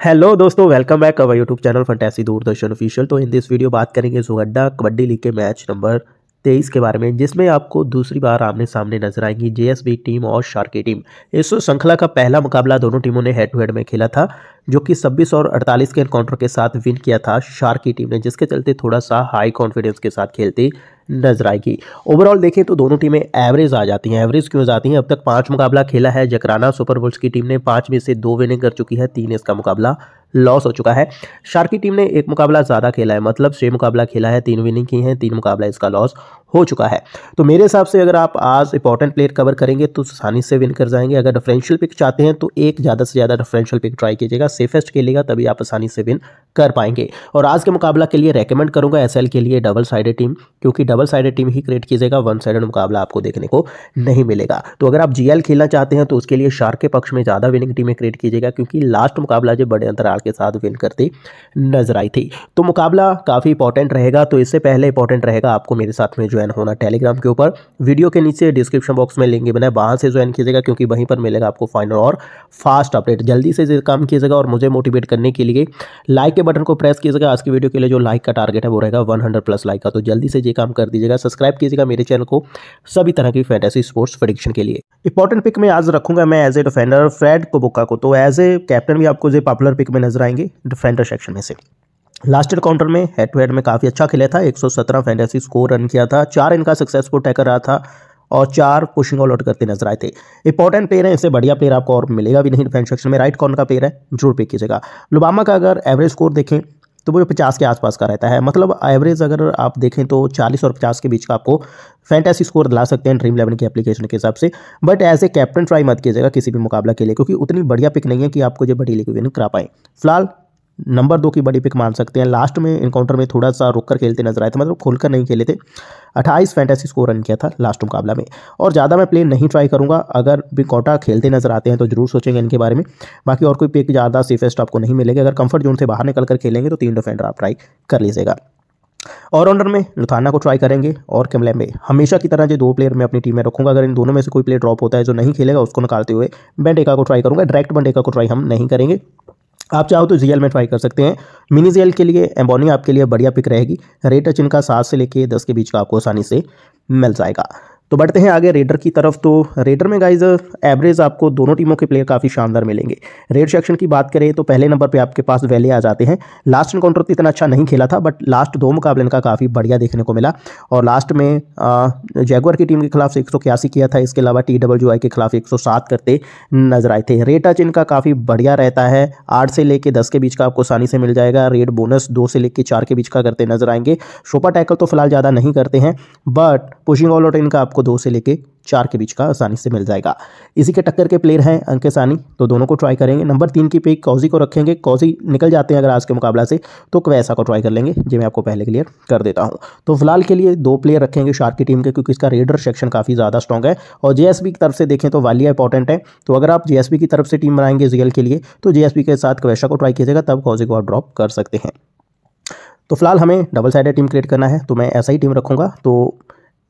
Hello दोस्तों welcome back our YouTube channel fantasy Doordarshan official तो in this video बात करेंगे सुगड्डा कबड्डी लीग के मैच नंबर तेईस के बारे में, जिसमें आपको दूसरी बार आमने सामने नज़र आएँगी जेएसबी टीम और शार्की टीम इस श्रृंखला का पहला मुकाबला दोनों टीमों ने हेड टू हेड में खेला था। जो कि 26 और 48 के एनकाउंटर के साथ विन किया था शार्की टीम ने, जिसके चलते थोड़ा सा हाई कॉन्फिडेंस के साथ खेलती नज़र आएगी। ओवरऑल देखें तो दोनों टीमें एवरेज आ जाती हैं। एवरेज क्यों जाती हैं? अब तक पाँच मुकाबला खेला है जकराना सुपर बुल्स की टीम ने। पाँच में से दो विनिंग कर चुकी है, तीन इसका मुकाबला लॉस हो चुका है। शार्की टीम ने एक मुकाबला ज़्यादा खेला है मतलब छः मुकाबला खेला है, तीन विनिंग की हैं, तीन मुकाबला इसका लॉस हो चुका है। तो मेरे हिसाब से अगर आप आज इंपॉर्टेंट प्लेयर कवर करेंगे तो आसानी से विन कर जाएँगे। अगर डिफरेंशियल पिक चाहते हैं तो एक ज़्यादा से ज़्यादा डिफरेंशियल पिक ट्राई कीजिएगा। सेफेस्ट खेलेगा, तभी आप आसानी से विन कर पाएँगे। और आज के मुकाबला के लिए रेकमेंड करूँगा एसएल के लिए डबल साइडेड टीम क्योंकि डबल साइडेड टीम ही क्रिएट कीजिएगा। वन साइडेड मुकाबला आपको देखने को नहीं मिलेगा। तो अगर आप जीएल खेलना चाहते हैं तो उसके लिए शार्क के पक्ष में ज़्यादा विनिंग टीमें क्रिएट कीजिएगा, क्योंकि लास्ट मुकाबला जो बड़े अंतराल के साथ विन करती नज़र आई थी। तो मुकाबला काफ़ी इंपॉर्टेंट रहेगा तो इससे पहले इंपॉर्टेंट रहेगा आपको मेरे साथ में ज्वाइन होना टेलीग्राम के ऊपर। वीडियो के नीचे डिस्क्रिप्शन बॉक्स में लिंक बनाए वहाँ से ज्वाइन कीजिएगा, क्योंकि वहीं पर मिलेगा आपको फाइनल और फास्ट अपडेट जल्दी से काम कीजिएगा और मुझे मोटिवेट करने के लिए लाइक के बटन को प्रेस कीजिएगा। आज की वीडियो के लिए जो लाइक का टारगेट है, वो रहेगा वन प्लस लाइक का। तो जल्दी से ये काम कर दीजिएगा सब्सक्राइब कीजिएगा मेरे चैनल को सभी तरह की फैंटेसी स्पोर्ट्स प्रडिक्शन के लिए। इंपॉर्टेंट पिक में आज रखूँगा मैं एज ए डिफेंडर फ्रेड कोबोका को। तो एज ए कैप्टन भी आपको जो पॉपुलर पिक में नज़र आएँगे डिफेंडर सेक्शन में से। लास्ट ईयर काउंटर में हेड टू हेड में काफ़ी अच्छा खेला था 117 फैंटेसी स्कोर रन किया था, चार इनका सक्सेसफुल टैकर रहा था और चार पुशिंग ऑल आउट करते नज़र आए थे। इंपॉर्टेंट प्लेयर है, इससे बढ़िया प्लेयर आपको और मिलेगा भी नहीं डिफेंस सेक्शन में। राइट कॉर्नर का प्लेयर है, ज़रूर पिक कीजिएगा। लुबामा का अगर एवरेज स्कोर देखें तो वो पचास के आसपास का रहता है। मतलब एवरेज अगर आप देखें तो चालीस और पचास के बीच का आपको फैंटेसी स्कोर दिला सकते हैं ड्रीम इलेवन की एप्लीकेशन के हिसाब से। But as a captain try मत कीजिएगा किसी भी मुकाबला के लिए, क्योंकि उतनी बढ़िया पिक नहीं है कि आपको जो बड़ी लीग विन करा पाए। फ़िलहाल नंबर दो की बड़ी पिक मान सकते हैं। लास्ट में इनकाउंटर में थोड़ा सा रुक कर खेलते नज़र आए थे मतलब खोलकर नहीं खेले थे। अट्ठाईस फैंटेसी स्कोर रन किया था लास्ट मुकाबला में। और ज़्यादा मैं प्ले नहीं ट्राई करूँगा। अगर बिकौटा खेलते नज़र आते हैं तो ज़रूर सोचेंगे इनके बारे में। बाकी और कोई पिक ज़्यादा सेफेस्ट आपको नहीं मिलेगा। अगर कंफर्ट जोन से बाहर निकल कर खेलेंगे तो तीन डिफेंडर आप ट्राई कर लीजिएगा। ऑलराउंडर में लुथाना को ट्राई करेंगे और में हमेशा की तरह जो दो प्लेयर मैं अपनी टीम में रखूँगा। अगर इन दोनों में से कोई प्लेयर ड्रॉप होता है जो नहीं खेलेगा, उसको निकालते हुए बेंडेका को ट्राई करूँगा। डायरेक्ट बेंडेका को ट्राई हम नहीं करेंगे। आप चाहो तो जीएल में ट्राई कर सकते हैं। मिनी जीएल के लिए एम्बोनी आपके लिए बढ़िया पिक रहेगी। रेट टच इनका सात से लेके दस के बीच का आपको आसानी से मिल जाएगा। तो बढ़ते हैं आगे रेडर की तरफ़। तो रेडर में गाइज़ एवरेज आपको दोनों टीमों के प्लेयर काफ़ी शानदार मिलेंगे। रेड सेक्शन की बात करें तो पहले नंबर पे आपके पास वैले आ जाते हैं। लास्ट इनकाउंटर तो इतना अच्छा नहीं खेला था बट लास्ट दो मुकाबले इनका काफ़ी बढ़िया देखने को मिला। और लास्ट में जैगवर की टीम के खिलाफ एक सौ इक्यासी किया था, इसके अलावा टी डब्ल्यू के खिलाफ एक सौ सात करते नज़र आए थे। रेट टच इनका काफ़ी बढ़िया रहता है, आठ से लेकर दस के बीच का आपको आसानी से मिल जाएगा। रेड बोनस दो से लेकर चार के बीच का करते नज़र आएँगे। शोपा टैकल तो फ़िलहाल ज़्यादा नहीं करते हैं बट पुशिंग ऑल आउट इनका आपको दो से लेके चार के बीच का आसानी से मिल जाएगा। इसी के टक्कर के प्लेयर हैं अंक सानी तो दोनों को ट्राई करेंगे। नंबर तीन की पे कौजी को रखेंगे। कौजी निकल जाते हैं अगर आज के मुकाबला से तो क्वैसा को ट्राई कर लेंगे, जो मैं आपको पहले क्लियर कर देता हूँ। तो फ़िलहाल के लिए दो प्लेयर रखेंगे शार्क की टीम के, क्योंकि इसका रेडर सेक्शन काफ़ी ज़्यादा स्ट्रॉग है। और जेएसबी की तरफ़ से देखें तो वालिया इंपॉर्टेंट है। तो अगर आप जेएसबी की तरफ़ से टीम बनाएँगे जीएल के लिए तो जेएसबी के साथ क्वैसा को ट्राई कीजिएगा, तब कौजी को आप ड्रॉप कर सकते हैं। तो फ़िलहाल हमें डबल साइडेड टीम क्रिएट करना है तो मैं ऐसा ही टीम रखूँगा। तो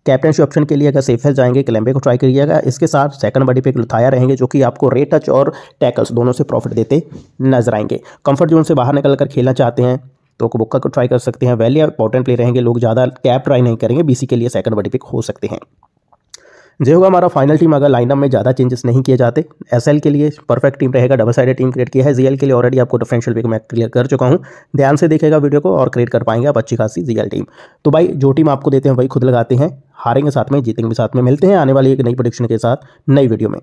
कैप्टनशी ऑप्शन के लिए अगर सेफेस्ट जाएँगे कलम्बे को ट्राई करिएगा। इसके साथ सेकंड बड़ी पे लुथाया रहेंगे, जो कि आपको रेट टच और टैकल्स दोनों से प्रॉफिट देते नज़र आएँगे। कंफर्ट जोन से बाहर निकल कर खेलना चाहते हैं तो बुक्का को ट्राई कर सकते हैं। वैली इंपॉर्टेंट प्ले रहेंगे, लोग ज़्यादा कैप ट्राई नहीं करेंगे बीसी के लिए सेकंड बड़ी पिक हो सकते हैं। जो होगा, हमारा फाइनल टीम अगर लाइनअप में ज़्यादा चेंजेस नहीं किए जाते एसएल के लिए परफेक्ट टीम रहेगा डबल साइडेड टीम क्रिएट किया है जीएल के लिए ऑलरेडी आपको डिफरेंशियल वीक मैं क्लियर कर चुका हूँ। ध्यान से देखेगा वीडियो को और क्रिएट कर पाएँगे आप अच्छी खासी जीएल टीम तो भाई, जो टीम आपको देते हैं, वही खुद लगाते हैं, हारेंगे साथ में, जीतेंगे साथ में, मिलते हैं आने वाली एक नई प्रोडिक्शन के साथ नई वीडियो में।